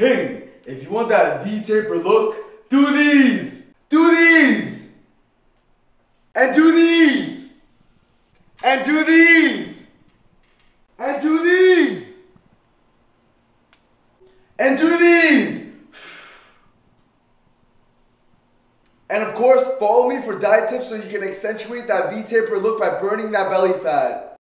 King, if you want that V-taper look, do these! Do these! And do these! And do these! And do these! And do these! And of course, follow me for diet tips so you can accentuate that V-taper look by burning that belly fat.